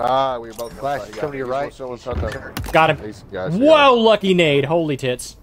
Ah, we were both Flash, come to your right. Got him. Whoa, lucky nade. Holy tits.